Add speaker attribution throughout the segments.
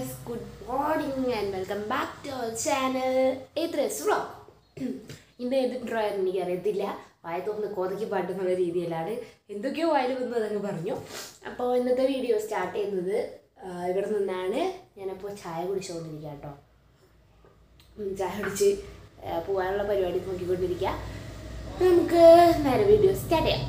Speaker 1: Guys good morning and welcome back to our channel ഏത്രസ് vlog ഇന്ന് ഏത് intro ആയിരുന്നു എനിക്കറിയത്തില്ല വായ തോന്നുന്നു കോതയ്ക്ക് പാട്ടെന്നുള്ള രീതിയിലാണ്. എന്തൊക്കെയോ വായിൽ വന്നു അതങ്ങ് പറഞ്ഞു. അപ്പോൾ ഇന്നത്തെ വീഡിയോ സ്റ്റാർട്ട് ചെയ്യുന്നത് ഇവിടെ നിന്നാണ്. ഞാനപ്പോൾ ചായ കുടിച്ചുകൊണ്ടിരിക്കുക കേട്ടോ ചായ കുടിച്ച് പോകാനുള്ള പരിപാടി നോക്കിക്കൊണ്ടിരിക്കുക നമുക്ക് നേരെ വീഡിയോ സ്റ്റാർട്ട് ചെയ്യാം.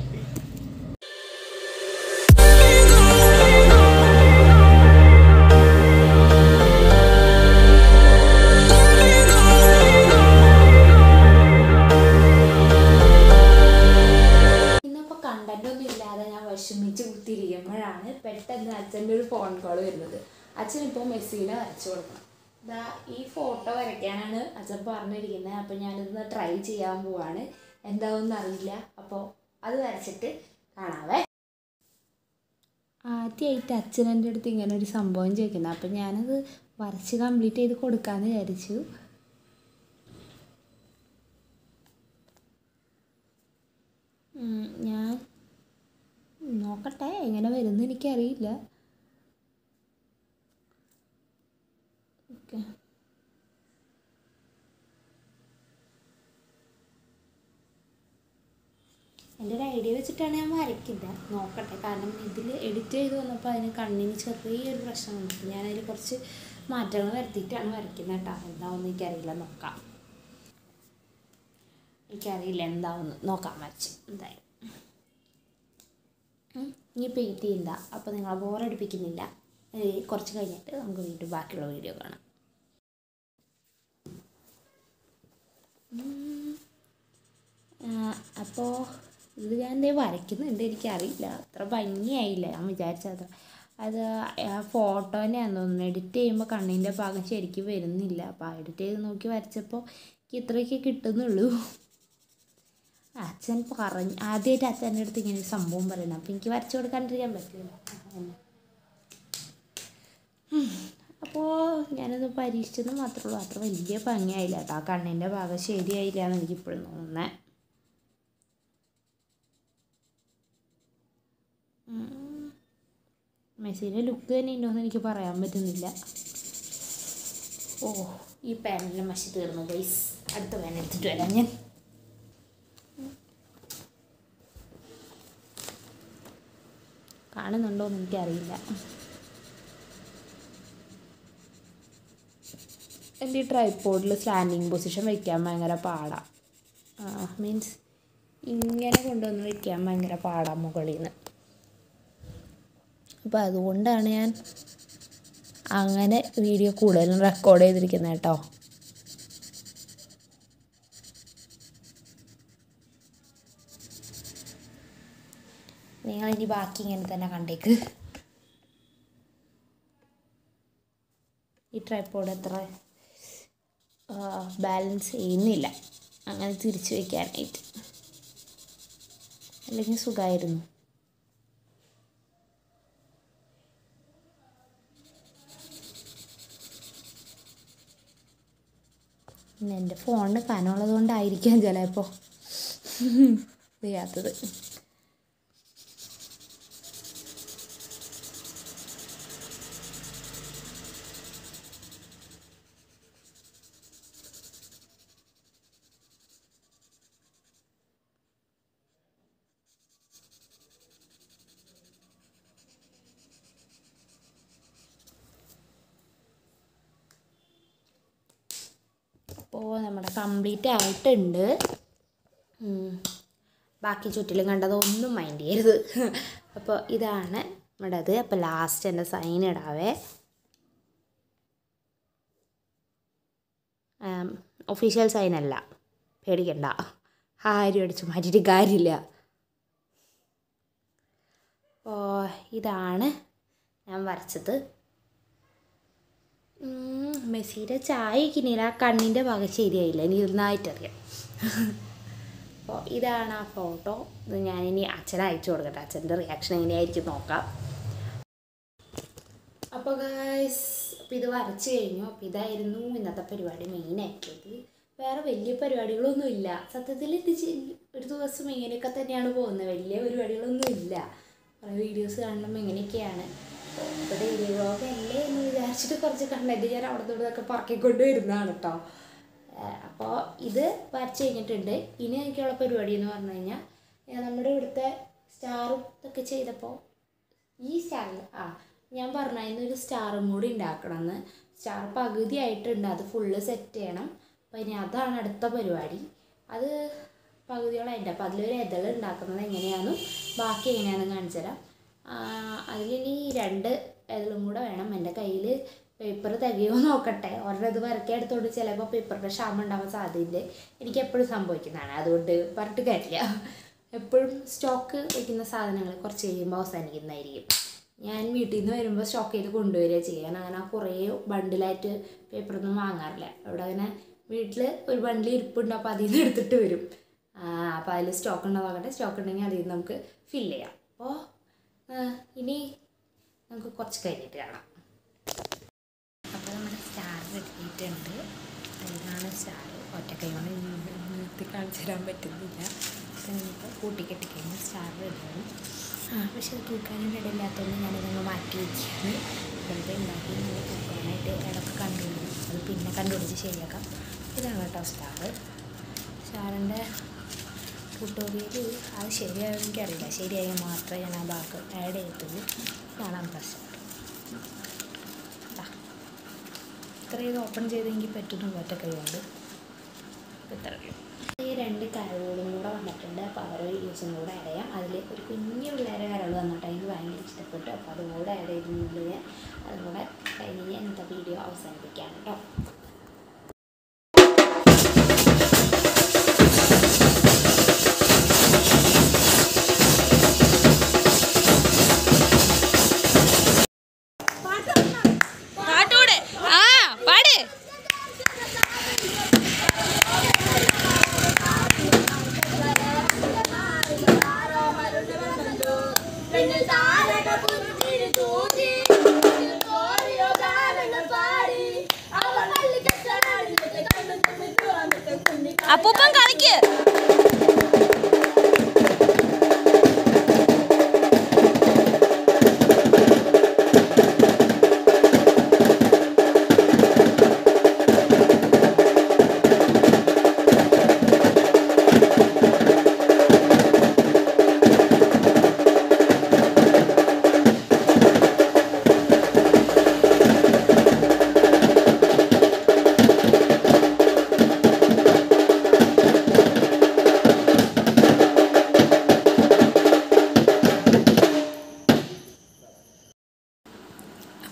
Speaker 1: അച്ഛന്റെ ഒരു ഫോൺ കോൾ വരുന്നത്. അച്ഛൻ ഇപ്പോൾ മെസ്സീനെ വരച്ചു കൊടുക്കണം. ദാ ഈ ഫോട്ടോ വരയ്ക്കാനാണ് അച്ഛൻ പറഞ്ഞിരിക്കുന്നത്. അപ്പോൾ ഞാനിന്ന് ട്രൈ ചെയ്യാൻ പോവാണ്. എന്താവുമെന്ന് അറിയില്ല. അപ്പോൾ അത് വരച്ചിട്ട് കാണാവേ. ആദ്യമായിട്ട് അച്ഛൻ എന്റെ അടുത്ത് ഇങ്ങനെ ഒരു സംഭവം ചോദിക്കുന്നത് അപ്പം ഞാനത് വരച്ച് കംപ്ലീറ്റ് ചെയ്ത് കൊടുക്കാമെന്ന് വിചാരിച്ചു. ഞാൻ നോക്കട്ടെ എങ്ങനെ വരുമെന്ന് എനിക്കറിയില്ല. ഓക്കെ. എന്റെ ഒരു ഐഡിയ വെച്ചിട്ടാണ് ഞാൻ വരയ്ക്കില്ല നോക്കട്ടെ കാരണം ഇതിൽ എഡിറ്റ് ചെയ്ത് വന്നപ്പോൾ അതിന് കണ്ണിന് ചെറിയൊരു പ്രശ്നമുണ്ട്. ഞാനതിൽ കുറച്ച് മാറ്റങ്ങൾ വരുത്തിയിട്ടാണ് വരയ്ക്കുന്നത് കേട്ടോ. എന്താവുമെന്ന് എനിക്കറിയില്ല. നോക്കാം. എനിക്കറിയില്ല എന്താവുമെന്ന്. നോക്കാം വരച്ച്. എന്തായാലും. ഇനി പെയിന്റ് ചെയ്യണ്ട. അപ്പോൾ നിങ്ങളെ ബോറടിപ്പിക്കുന്നില്ല കുറച്ച് കഴിഞ്ഞിട്ട് നമുക്ക് വീണ്ടും ബാക്കിയുള്ള വീഡിയോ കാണാം അപ്പോൾ ഇത് ഞാൻ എന്തേ വരയ്ക്കുന്നുണ്ട് എനിക്കറിയില്ല. അത്ര ഭംഗിയായില്ല. ഞാൻ വിചാരിച്ചത്. അത് ആ ഫോട്ടോനെയാന്ന് തോന്നുന്നു. എഡിറ്റ് ചെയ്യുമ്പോൾ കണ്ണിന്റെ ഭാഗം ശരിക്കും വരുന്നില്ല. അപ്പോൾ എഡിറ്റ് ചെയ്ത് നോക്കി വരച്ചപ്പോൾ എനിക്ക് ഇത്രയൊക്കെ കിട്ടുന്നുള്ളൂ. അച്ഛൻ പറഞ്ഞു ആദ്യമായിട്ട് അച്ഛന്റെ അടുത്ത് ഇങ്ങനെ ഒരു സംഭവം പറയണം. അപ്പം എനിക്ക് വരച്ചു കൊടുക്കാണ്ടിരിക്കാൻ പറ്റില്ല. അപ്പോൾ ഞാനത് പരീക്ഷിച്ചെന്ന് മാത്രമേ ഉള്ളൂ. അത്ര വലിയ ഭംഗിയായില്ല കേട്ടോ. ആ കണ്ണിന്റെ ഭാഗം ശരിയായില്ല എന്ന് എനിക്ക് ഇപ്പോഴും തോന്നുന്നത് മെസ്സിന്റെ ലുക്ക് തന്നെ ഉണ്ടോ എന്ന് എനിക്ക് പറയാൻ പറ്റുന്നില്ല. ഓ ഈ പാനലിന്റെ മഷി തീർന്നു ഗൈസ് അടുത്ത പാൻ എടുത്തിട്ട് വരാം ഞാൻ. കാണുന്നുണ്ടോ എന്ന് എനിക്കറിയില്ല. എന്റെ ഈ ട്രൈപ്പോഡിൽ സ്റ്റാൻഡിങ് പൊസിഷൻ വയ്ക്കാൻ ഭയങ്കര പാടാണ് മീൻസ് ഇങ്ങനെ കൊണ്ടുവന്ന് വയ്ക്കാൻ ഭയങ്കര പാടാണ് മുകളിൽ നിന്ന് അപ്പോൾ അതുകൊണ്ടാണ് ഞാൻ അങ്ങനെ വീഡിയോ കൂടുതലും റെക്കോർഡ് ചെയ്തിരിക്കുന്നത് കേട്ടോ. ഇനി ബാക്കി ഇങ്ങനെ തന്നെ കണ്ടേക്ക്. ഈ ട്രൈപ്പോഡ് അത്ര ബാലൻസ് ചെയ്യുന്നില്ല. അങ്ങനെ തിരിച്ചു വയ്ക്കാനായിട്ട് അല്ലെങ്കിൽ സുഖമായിരുന്നു പിന്നെ എന്റെ ഫോണിന് കനമുള്ളത് കൊണ്ടായിരിക്കാം ചിലപ്പോൾ. ചെയ്യാത്തത് അപ്പോൾ നമ്മുടെ കംപ്ലീറ്റ് ആയിട്ടുണ്ട്. ബാക്കി ചുറ്റിലും കണ്ടതൊന്നും മൈൻഡ് ചെയ്യരുത്. അപ്പോൾ ഇതാണ് നമ്മുടെ അത് അപ്പോൾ ലാസ്റ്റ് എന്റെ സൈൻ ഇടാവേ ഒഫീഷ്യൽ സൈൻ അല്ല. പേടിക്കണ്ട. ആരും അടിച്ചു മാറ്റിയിട്ട് കാര്യമില്ല. അപ്പോൾ ഇതാണ് ഞാൻ വരച്ചത്. മെസ്സിയുടെ ചായ കിണിയില്ല ആ കണ്ണിന്റെ ഭാഗം ശരിയായില്ല. എനിക്ക് നന്നായിട്ടറിയാം. അപ്പോൾ ഇതാണ് ആ ഫോട്ടോ. ഇത് ഞാനിനി അച്ഛനെ അയച്ചു കൊടുക്കട്ടെ. അച്ഛന്റെ റിയാക്ഷൻ എങ്ങനെയായിരിക്കും നോക്കാം. അപ്പോൾ ഗൈസ് അപ്പോൾ ഇത് വരച്ചു കഴിഞ്ഞു. അപ്പോൾ ഇതായിരുന്നു ഇന്നത്തെ പരിപാടി മെയിനായിട്ടുള്ളത് വേറെ വലിയ പരിപാടികളൊന്നും ഇല്ല. സത്യത്തിൽ ഇത് ഒരു ദിവസം ഇങ്ങനെയൊക്കെ തന്നെയാണ് പോകുന്നത്. വലിയ പരിപാടികളൊന്നും ഇല്ല. കുറേ വീഡിയോസ് കാണുമ്പോൾ ഇങ്ങനെയൊക്കെയാണ്. അപ്പോൾ ഡെയിലി അല്ലേ എന്ന് വിചാരിച്ചിട്ട് കുറച്ച് കണ്ടന്റ് ഞാൻ അവിടെ നിന്ന് ഇവിടെയൊക്കെ പറക്കിക്കൊണ്ട് വരുന്നതാണ് കേട്ടോ അപ്പോൾ ഇത് വരച്ച് കഴിഞ്ഞിട്ടുണ്ട്. ഇനി എനിക്കുള്ള പരിപാടി എന്ന് പറഞ്ഞു കഴിഞ്ഞാൽ നമ്മുടെ ഇവിടുത്തെ സ്റ്റാറും ഇതൊക്കെ ചെയ്തപ്പോൾ ഈ സ്റ്റാറിൽ ആ ഞാൻ പറഞ്ഞായിരുന്നു ഒരു സ്റ്റാറും കൂടി ഉണ്ടാക്കണമെന്ന്. സ്റ്റാർ പകുതി ആയിട്ടുണ്ട്. അത് ഫുള്ള് സെറ്റ് ചെയ്യണം. അപ്പം ഇനി അതാണ് അടുത്ത പരിപാടി. അത് പകുതിയോളായിട്ട് അപ്പോൾ അതിലൊരു എതൾ ഉണ്ടാക്കുന്നത് എങ്ങനെയാണെന്നും ബാക്കി എങ്ങനെയാണെന്ന് കാണിച്ചു തരാം അതിലിനി രണ്ട് ഇതിലും കൂടെ വേണം. എന്റെ കയ്യിൽ പേപ്പർ തികയോ നോക്കട്ടെ. ഒരെണ്ണം ഇത് വരയ്ക്കാൻ എടുത്തോണ്ട് ചിലപ്പോൾ പേപ്പറിന്റെ ക്ഷാമം ഉണ്ടാവാൻ സാധ്യതയുണ്ട്. എനിക്ക് എപ്പോഴും സംഭവിക്കുന്നതാണ്. അതുകൊണ്ട് പറഞ്ഞിട്ട് കാര്യമില്ല. എപ്പോഴും സ്റ്റോക്ക് വയ്ക്കുന്ന സാധനങ്ങൾ കുറച്ച് കഴിയുമ്പോൾ അവസാനിക്കുന്നതായിരിക്കും. ഞാൻ വീട്ടിൽ നിന്ന് വരുമ്പോൾ സ്റ്റോക്ക് ചെയ്ത് കൊണ്ടുവരിക ചെയ്യാൻ അങ്ങനെ കുറേ ബണ്ടിലായിട്ട് പേപ്പറൊന്നും വാങ്ങാറില്ല. അവിടെ അങ്ങനെ വീട്ടിൽ ഒരു ബണ്ടിൽ ഇരിപ്പുണ്ട് അപ്പോൾ അതിൽ നിന്ന് എടുത്തിട്ട് വരും. അപ്പോൾ അതിൽ സ്റ്റോക്ക് ഉണ്ടോ നോക്കട്ടെ. സ്റ്റോക്ക് ഉണ്ടെങ്കിൽ അതിൽ നിന്ന് നമുക്ക് ഫില്ല് ചെയ്യാം. അപ്പോൾ ഇനി നമുക്ക് കുറച്ച് കഴിഞ്ഞിട്ട് കാണാം. അപ്പോൾ നമ്മുടെ സ്റ്റാർ കിട്ടിയിട്ടുണ്ട് ഇതാണ് സ്റ്റാർ. ഒറ്റക്കൈകൊണ്ട് നിർത്തി കാണിച്ചു തരാൻ പറ്റുന്നില്ല. അപ്പോൾ നമുക്ക് കൂട്ടിക്കെട്ടി കഴിഞ്ഞാൽ സ്റ്റാർ എടുക്കണം പക്ഷേ തൂക്കാനും ഇടയില്ലാത്തതുകൊണ്ട് ഞാനിതങ്ങ് മാറ്റി വയ്ക്കുകയാണ് വെറുതെ ഉണ്ടാക്കി നമ്മൾ തൂക്കാനായിട്ട് ഇടയ്ക്ക് കണ്ടുപിടിക്കും. അത് പിന്നെ കണ്ടുപിടിച്ച് ശരിയാക്കാം. ഇതാണ് കേട്ടോ സ്റ്റാർ. സ്റ്റാറിന്റെ ട്യൂട്ടോറിയൽ അത് ശരിയായോ എനിക്കറിയില്ല. ശരിയായി മാത്രമേ ഞാൻ ആ ഭാഗം ആഡ് ചെയ്യത്തുള്ളൂ. കാണാൻ പ്രശ്നം. ഇത്രയും ഓപ്പൺ ചെയ്തെങ്കിൽ പറ്റുന്നു ഒറ്റ ഇത്രയുള്ളൂ ഈ രണ്ട് കരളുകളും കൂടെ വന്നിട്ടുണ്ട്. അപ്പോൾ അവരെ യൂസും കൂടെ ആഡ് ചെയ്യാം. അതിൽ ഒരു കുഞ്ഞു പിള്ളേരെ കരൾ വന്നിട്ട് എനിക്ക് ഭയങ്കര ഇഷ്ടപ്പെട്ടു. അപ്പോൾ അതും കൂടെ ആഡ് ഞാൻ. അതും കൂടെ കഴിഞ്ഞ് ഞാൻ ഇന്നത്തെ വീഡിയോ അവസാനിപ്പിക്കാം കേട്ടോ.
Speaker 2: Apa 尬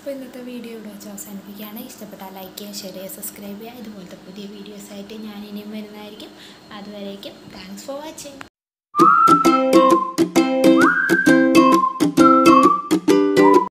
Speaker 1: അപ്പോൾ ഇന്നത്തെ വീഡിയോ ഇവിടെ വെച്ച് അവസാനിപ്പിക്കുകയാണ്. ഇഷ്ടപ്പെട്ടാൽ ലൈക്ക് ചെയ്യുക ഷെയർ ചെയ്യുക സബ്സ്ക്രൈബ് ചെയ്യുക. ഇതുപോലത്തെ പുതിയ വീഡിയോസായിട്ട് ഞാൻ ഇനിയും വരുന്നതായിരിക്കും. അതുവരേക്കും താങ്ക്സ് ഫോർ വാച്ചിങ്